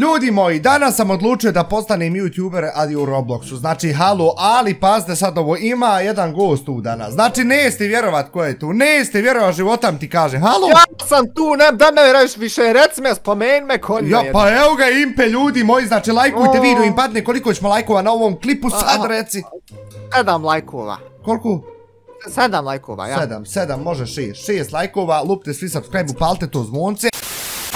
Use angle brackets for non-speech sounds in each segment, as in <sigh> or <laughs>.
Ljudi moji, danas sam odlučio da postanem youtuber, ali u Robloxu. Znači, halo, ali pazite sad ovo, ima jedan gost tu danas. Znači, neste vjerovat ko je tu, neste vjerovat životam ti kaže, halo. Ja sam tu, ne, da me reći više, rec me, spomen me konja Ja, pa evo ga impe, ljudi moji, znači, lajkujte video, im padne koliko ćemo lajkova na ovom klipu, sad reci. Sedam lajkova. Koliko? Sedam lajkova, ja. Sedam, sedam, može šest. Šest lajkova, lupte svi subscribe, upalite to zvonce.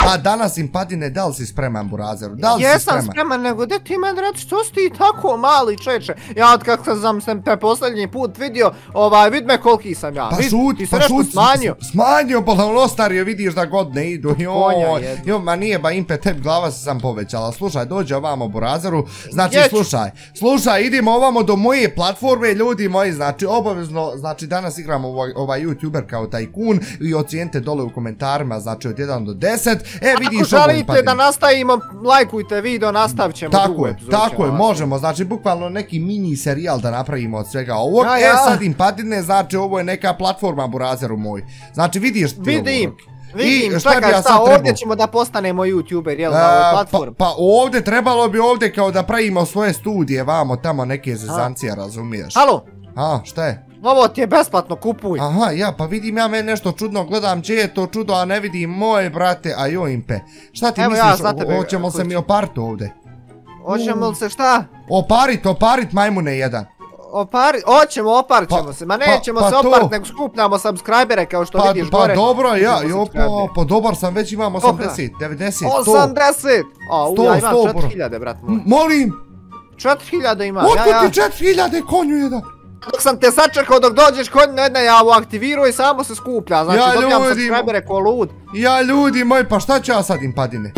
A danas im padine, da li si spreman, Burazeru? Da li Jesam si spreman? spreman, nego gdje ti meni reći, što si ti tako mali čeče? Ja od kako sam se te posljednji put vidio, ovaj, vid me koliki sam ja. Pa vid, šut, ti se pa šut, smanjio. smanjio, pa ono ostario, vidiš da godine idu, Konja joj, jedno. joj, ma nije ba impe, tebi glava se sam povećala, slušaj, dođe ovamo Burazeru, znači, slušaj, slušaj, idemo ovamo do moje platforme, ljudi moji, znači, obavezno, znači, danas igramo ovaj, ovaj youtuber kao tajkun i ocijenite dole u komentarima, znači, od 1 do 10, e, vidiš Ako želite da nastavimo, lajkujte video, nastavit ćemo Tako je, tako je, možemo, znači bukvalno neki mini serijal da napravimo od svega ovog. Ja, E sad im padine, znači ovo je neka platforma Burazeru moj. Znači vidiš ti Vidim, ovo. vidim, I šta bi čekaj, ja šta, ovdje trebao? ćemo da postanemo youtuber, jel, E, na ovoj pa, platformi? pa ovdje trebalo bi ovdje kao da pravimo svoje studije, vamo tamo neke zezancije, razumiješ? Halo, A, šta je? Ovo ti je besplatno, kupuj. Aha, ja, pa vidim ja meni nešto čudno, gledam gdje je to čudo, a ne vidim moje brate, a joj impe. Šta ti Evo ja misliš, tebe, hoćemo se mi opariti ovdje? Hoćemo li se šta? Oparit, oparit majmune jedan. Opari, hoćemo, oparit Pa- ćemo se, ma pa- nećemo pa se to. oparit, nego skupljamo subscribere kao što Pa, vidiš pa gore. dobro, ja, Vidimo jo, pa, pa dobar sam, već imam Koliko 80, 90, 100. 80! A, u, Sto, ja imam sto, bro. 4000, brat moj. Molim, 4000 imam, ja, otkud ja. ti 4000 konju jedan? Dok sam te sačekao dok dođeš kod jedne, ja ovo aktivirao i samo se skuplja. Znači, Ja, dobijam subscribere ko lud. Ja, ljudi moji, pa šta ću ja sad im padine?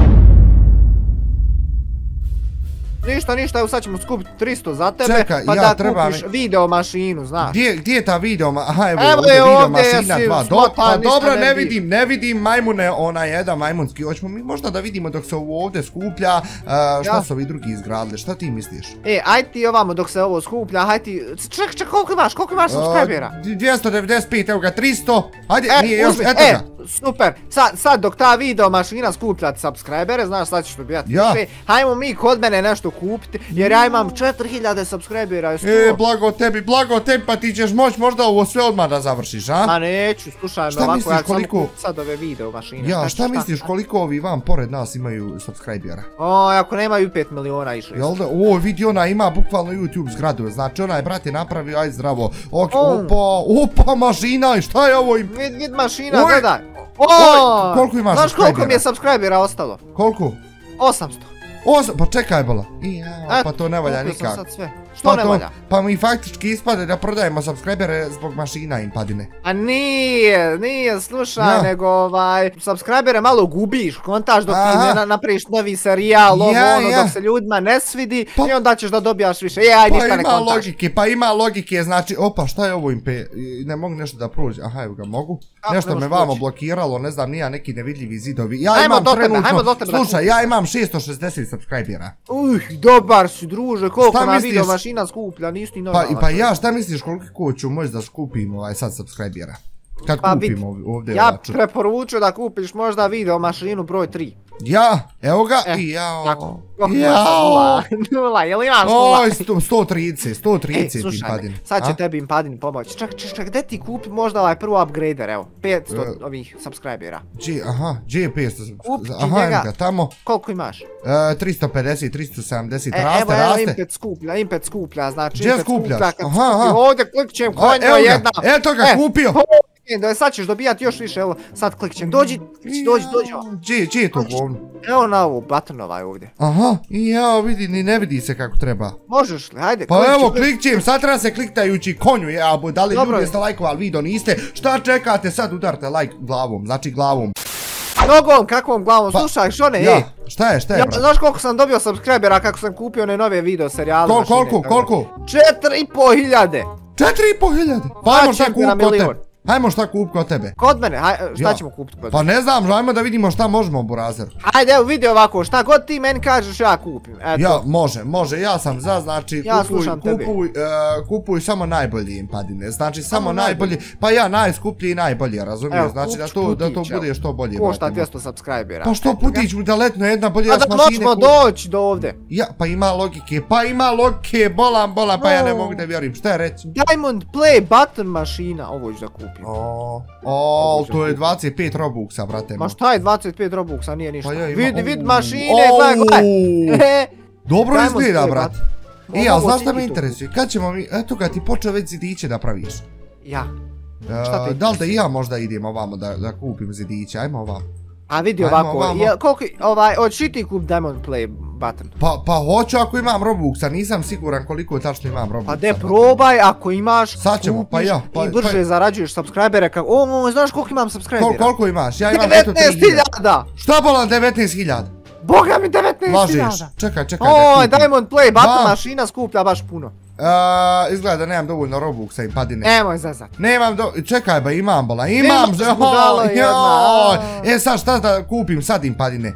Ništa, ništa, evo sad ćemo skupiti 300 za tebe, Čekaj, pa ja da kupiš video mašinu, znaš. Gdje, gdje je ta video, ma, aha, evo, Evo ovdje je video ovdje, mašina jesi 2, do, smotan, pa dobro, ne ne vidi. vidim, ne vidim majmune, ona jedan majmunski, hoćemo mi možda da vidimo dok se ovo ovdje skuplja, šta Ja. su ovi drugi izgradili, šta ti misliš? E, aj ti ovamo dok se ovo skuplja, haj ti... Ček, ček, koliko imaš, koliko imaš subscribera? A, 295, evo ga, 300, ajde, E, nije još, eto e, ga. super, sad, sad dok ta video mašina skuplja subscribere, znaš sad ćeš dobijati Ja. više, hajmo mi kod mene nešto kupiti, jer ja imam 4000 subscribera, jesu E, blago tebi, blago tebi, pa ti ćeš moć možda ovo sve odmah da završiš, a? Ma neću, slušaj me ovako, misliš ja koliko- kupit sad ove video mašine. Ja, šta misliš koliko ovi vam pored nas imaju subscribera? O, ako nemaju 5 miliona i 6. Jel da? O, vidi ona ima bukvalno YouTube zgradu, znači ona je brate napravio, aj zdravo. Ok, On. opa, opa, mašina, šta je ovo im? Vid, vid mašina, gledaj. O, Oj, koliko imaš Znaš koliko mi je subscribera ostalo? Koliko? 800. Osam, pa čekaj bala. I ja, pa to ne valja nikak. sad sve. Što Pa ne to- valja? Pa mi faktički ispade da prodajemo subscribere zbog mašina im padine. A nije, nije, slušaj, nego ovaj, subscribere malo gubiš, kontaš dok ti ne na- napraviš novi serijal, ovo Ja, ono, ja. dok se ljudima ne svidi Pa- i onda ćeš da dobijaš više. E, aj, Pa ništa ne ima kontaš. logike, pa ima logike, znači, opa, šta je ovo impe, ne mogu nešto da prođe, aha, evo ga, mogu. Kako nešto ne me vamo blokiralo, ne znam, nija neki nevidljivi zidovi. Ja imam do tebe, trenutno, do tebe slušaj, ja imam 660 subscribera. Uj, dobar si druže, koliko Šta na misliš? video mašina skuplja, nisi ti Pa, normalan. i pa ja, šta misliš koliko ću moći da skupim ovaj sad subscribera? Kad Pa kupim ovdje, ovdje Ja ovaj preporučujem da kupiš možda video mašinu broj 3. Ja, evo ga, E, i jao. Tako. Jao. Nula. <laughs> Nula, jel imaš nula? Oj, sto- 130, 130 E, ti slušaj sad će A? tebi impadin pomoći. Čak, čak, čak, gdje ti kupi možda ovaj prvo upgrader, evo, 500 E. ovih subscribera. G, aha, G500, Kupi ti aha, njega. evo ga, tamo, Koliko imaš? e, 350, 370, E, raste, evo, evo, raste. impet skuplja, impet skuplja, znači Gdje impet skupljaš? skuplja, kad Aha, aha. ovdje klikćem konjo jedna. eto ga, E, kupio. Po- Da sad ćeš dobijati još više, evo, sad klikćem, dođi, dođi, dođi, ovo. Gdje, gdje je to govno? evo na ovu, button ovaj ovdje. Aha, i ja vidi, ni ne vidi se kako treba. Možeš li, hajde, Pa evo, klikćem, sad treba se kliktajući konju, ja, bo, da li Dobro ljudi je. ste lajkovali video, niste? Šta čekate, sad udarite like glavom, znači glavom. Nogom, kakvom glavom, Pa, slušaj, šone, Ja, ej. šta je, šta je, Ja, brat? znaš koliko sam dobio subscribera kako sam kupio one nove video serijale Kol- koliko, koliko? Četiri i po hiljade. Četiri i po hiljade. Pa ajmo šta Znači, tebe. Hajmo šta kup kod tebe. Kod mene, haj, šta Ja. ćemo kupiti kod Pa ne znam, ajmo da vidimo šta možemo burazer. Ajde, evo vidi ovako, šta god ti meni kažeš ja kupim. Eto. Ja, može, može, ja sam za, znači, Ja kupuj, tebe. e, kupuj samo najbolji impadine, znači samo, Samo najbolji, pa ja najskuplji i najbolji, razumiješ, Evo, znači da to, da bude što bolje. Brate moj. 200 subscribera. Pa što putić da letno jedna bolja A da s mašine možemo doći do ovde. Ja, pa ima logike, pa ima logike, bolam, bolam, pa ja ne mogu da vjerujem, šta je reći? Diamond Play button mašina, ovo ću da kupim. O, o, ću to je kupit. 25 robuksa, brate Ma šta je 25 Robuxa, nije ništa. Pa ja imam- Vidi, vidi Au. mašine, Au. gledaj, gledaj. E, Dobro izgleda, Play brat. button. I, ali Mogu znaš šta me interesuje? Kad ćemo mi, eto kad ti počeo već zidiće da praviš. Ja. E, Šta te da li da i ja možda idem ovamo da, da kupim zidiće, ajmo ovamo. A vidi Ajmo ovako, ovamo. je, koliko, ovaj, hoćeš ti kup Diamond Play button? Pa, pa hoću ako imam Robuxa, nisam siguran koliko tačno imam Robuxa. Pa de probaj, ako imaš, Sad ćemo, pa kupiš ja, pa- I brže pa- zarađuješ subscribere, kako, o, o, znaš koliko imam Kol, subscribera? koliko imaš? Ja imam eto 3000. 19.000! Šta bolam 19.000? Boga mi 19.000! Lažeš. Čekaj, čekaj Oj. Diamond Play button Ba. mašina skuplja baš puno. E, izgleda da nemam dovoljno Robuxa i padine. Nemoj zezat. Nemam do... Čekaj ba, imam bola, imam! Nemaš, za- budalo joj, jedna. joj. E sad šta da kupim sad im padine?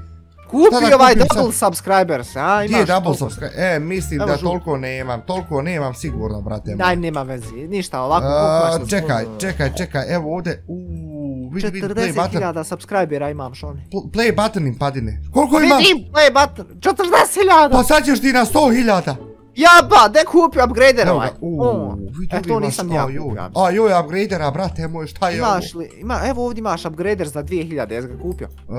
Kupi Tada ovaj kupim double subscribers, a? Gdje je Imaš double toliko. subscribe? E, mislim Evo da žu. toliko nemam, toliko nemam sigurno, brate. Daj, nema vezi, ništa, ovako koliko E, imaš čekaj, čekaj, čekaj, evo ovdje, uuu, vidi, vidi, play button, 40.000 subscribera imam šone. pl- play button im padine. Koliko imaš? Vidim, play button, 40.000! Pa sad ćeš ti na 100.000. Jaba, de kupi upgrader Evo ovaj. uuu, vidi, E, to imaš nisam šta, ja joj. kupio. A joj, upgradera, brate moj, šta je ovo? Imaš li, ima, evo ovdje imaš upgrader za 2000, jes ga kupio? Uh,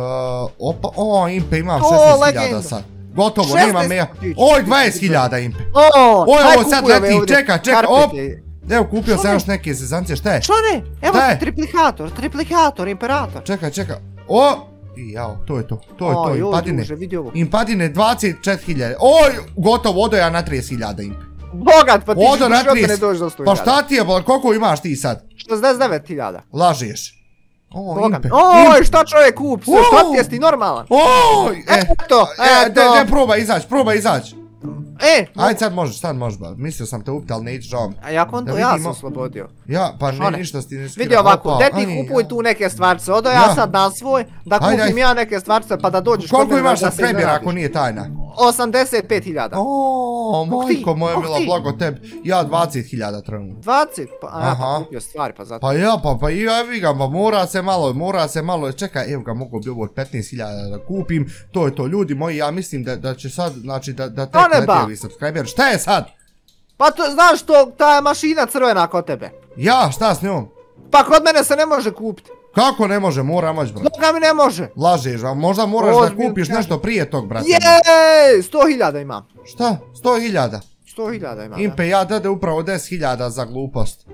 opa, o, impe imam O, 16.000 legenda. sad. Gotovo, 16 nemam me ja. Oj, 20.000 impe. O, Oj, ovo sad leti, čekaj, čekaj, karpete. Evo, kupio sam još neke zezance, šta je? Što ne? Evo Šta triplikator, triplikator, imperator. Čekaj, čekaj. O! I jao, to je to, to je to, Oj, oj, impadine. druže, vidi ovo. Impadine 24.000. Oj, gotovo, odo ja na 30.000 impe. Bogat, pa ti Odo na ne 30. doći do 100.000. Pa šta ti je, bol, koliko imaš ti sad? 69.000. Lažeš. O, impe. Oj, impe. šta čovjek? Sve, šta ti jesi normalan? Oj, e, Eto, e, de, eto. de, probaj izać, probaj izać. E, Ajde sad možeš, sad možeš ba. Mislio sam te upit, ali neću žao mi. a ja konto, Da ja sam oslobodio. Ja, pa ne, ništa ti ne skira. Vidi ovako, de ti kupuj tu neke stvarce, odo ja Ja. sad na svoj, da kupim ja neke stvarce pa da dođeš kod Koliko mene imaš da se iznenadiš. ako nije tajna? 85.000. O, majko moja mila, blago tebi. Ja 20.000 trenutno. 20? Pa, a, ja Aha. pa kupio stvari pa zato. Pa ja, pa, pa i evi ga, pa mora se malo, mora se malo, čekaj, evo ga, mogu bi ovo od 15.000 da kupim, to je to, ljudi moji, ja mislim da, da će sad, znači, da, da tek ba. letjevi subscriber, šta je sad? Pa to, znaš to, ta je mašina crvena kod tebe. Ja, šta s njom? Pa kod mene se ne može kupiti. Kako ne može, mora moć, brat. Boga mi ne može. Lažeš, a možda moraš da kupiš nešto prije tog, brate. Jej, 100.000 imam. Šta? 100.000? 100.000 imam. Impe, ja dade upravo 10.000 za glupost.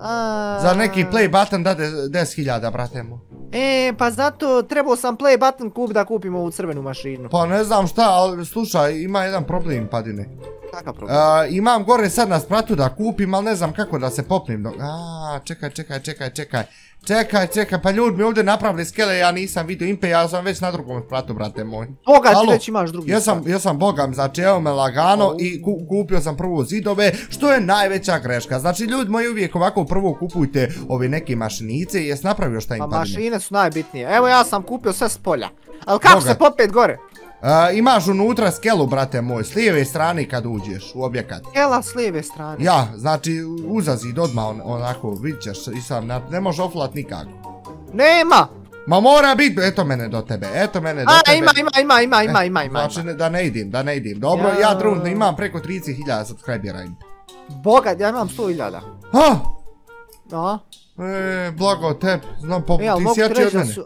A... Za neki play button dade 10.000, brate mu. E, pa zato trebao sam play button kup da kupim ovu crvenu mašinu. Pa ne znam šta, ali slušaj, ima jedan problem, padine. Kakav problem? A, imam gore sad na spratu da kupim, ali ne znam kako da se popnem. dok- A, čekaj, čekaj, čekaj, čekaj. Čekaj, čekaj, pa ljudi mi ovdje napravili skele, ja nisam vidio impe, ja sam već na drugom spratu, brate moj. Boga, ti već imaš drugi Ja sam, sat. ja sam bogam, znači evo me lagano i ku, kupio sam prvo zidove, što je najveća greška. Znači ljudi moji uvijek ovako prvo kupujte ove neke mašinice jes napravio šta im Pa padine. mašine su najbitnije. Evo ja sam kupio sve s polja. Ali kako Boga. se popet gore? A, imaš unutra skelu, brate moj, s lijeve strane kad uđeš u objekat. Ela s lijeve strane. Ja, znači uza zid odmah on, onako, vidit ćeš i sam, ne može oflat nikako. Nema! Ma mora bit, eto mene do tebe, eto mene do A, tebe. ima, ima, ima, ima, ima, ima, ima. Znači ne- da ne idem, da ne idem. Dobro, Ja. ja trenutno imam preko 30.000 subscribera. im. Boga, ja imam 100.000. Ha! A? E, blago tebi, znam, po, E, ti si jači od da mene. su...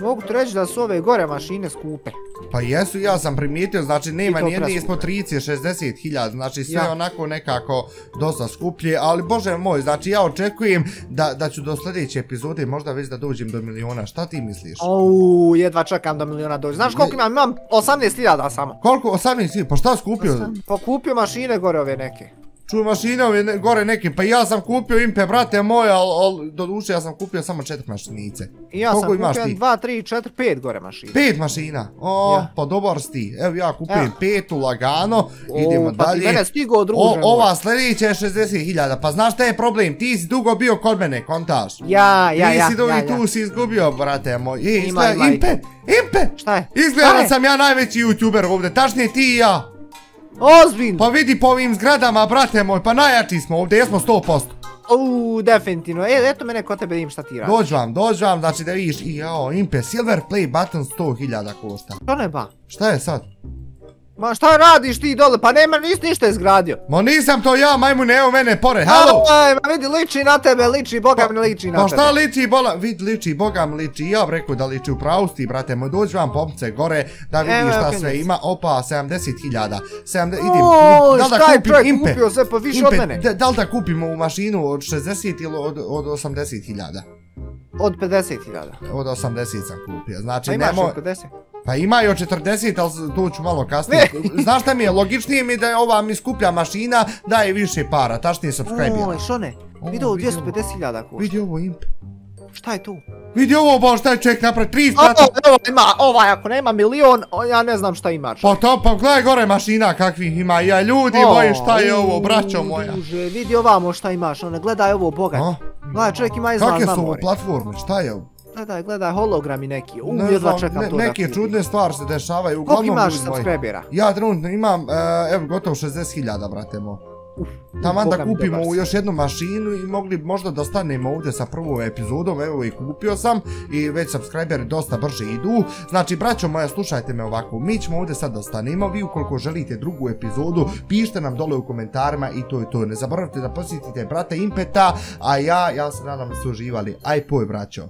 Mogu ti reći da su ove gore mašine skupe. Pa jesu, ja sam primijetio, znači nema nijedne ispod 30-60 hiljada, znači sve Ja. onako nekako dosta skuplje, ali bože moj, znači ja očekujem da, da ću do sljedeće epizode možda već da dođem do miliona, šta ti misliš? Uuu, jedva čekam do miliona dođe. Znaš koliko imam? Imam 18.000 samo. Koliko? 18 hiljada, pa šta skupio? Pa kupio mašine gore ove neke. Čuj, mašinovi ne, gore neki, pa ja sam kupio impe, brate moj, al, al do duše ja sam kupio samo četiri mašinice. I ja Koliko sam imaš kupio ti? 2, 3, 4, 5 gore mašina. Pet mašina, o, Ja. pa dobar si ti. Evo ja kupujem Evo. petu lagano, O, idemo pa ti dalje. mene stigo O, druže. moj. ova sljedeća je 60.000, pa znaš šta je problem? Ti si dugo bio kod mene, kontaš. Ja, ja, ja, Nisi dugo ja, i tu ja. si izgubio, brate moj. E, Ima, izgleda, ima impe, impe! Šta je? Izgleda Šta da je? sam ja najveći youtuber ovdje, tačnije ti i ja. Ozbiljno. Pa vidi po ovim zgradama, brate moj, pa najjači smo ovdje, jesmo 100%. Uuu, definitivno. E, eto mene kod tebe vidim šta ti radiš. Dođ vam, dođ vam, znači da vidiš, i jao, impe, silver play button 100.000 košta. Što ne ba? Šta je sad? Ma šta radiš ti dole? Pa nema, nisi ništa izgradio. Ma nisam to ja, majmune, evo mene pored, halo! Aj, ma vidi, liči na tebe, liči, boga mi liči na Pa tebe. šta liči, bola, vid liči, boga mi liči, ja rekao da liči u pravosti, brate moj, dođi vam pomce gore, da Evo, vidiš šta sve ima, opa, 70.000, 70, idem, O, da li da kupim čovjek impe, kupio sve pa više impe, od mene? da, da li da kupimo u mašinu od 60 ili od, od 80.000? Od 50.000. Od 80 sam kupio, znači Pa imaš nemoj, od 50? Pa ima i od 40, ali to ću malo kasnije, <laughs> znaš šta mi je, logičnije mi da je ova mi skuplja mašina daje više para, tačnije subscribe Oj, što ne? O, Vidi ovo vidi ovo. 250.000 košta. Vidi ovo impe, Šta je tu? vidi ovo baš šta je čovjek napravi, 3 O, sprata, evo ima, ovaj ako nema milion, o, ja ne znam šta ima. Pa to, pa gledaj gore mašina kakvih ima, ja ljudi O, moji šta je ovo, braćo moja. Druže, vidi ovamo šta imaš, ono, gledaj ovo bogat. Gledaj, čovjek ima izlaz Kakve na su ovo platforme, šta je ovo? Gledaj, gledaj, hologrami neki. U, Ne jedva čekam ne- to da Neke čudne stvari se dešavaju, Koliko uglavnom imaš ljudi moji. subscribera? Ja trenutno imam, e, evo gotovo 60.000 brate mo. Taman da kupimo još jednu mašinu i mogli možda da stanemo ovdje sa prvom epizodom, evo i kupio sam i već subscriberi dosta brže idu. Znači, braćo moja, slušajte me ovako, mi ćemo ovdje sad da stanemo, vi ukoliko želite drugu epizodu, pišite nam dole u komentarima i to je to. Ne zaboravite da posjetite brata Impeta, a ja, ja se nadam da ste uživali. Aj poj, braćo.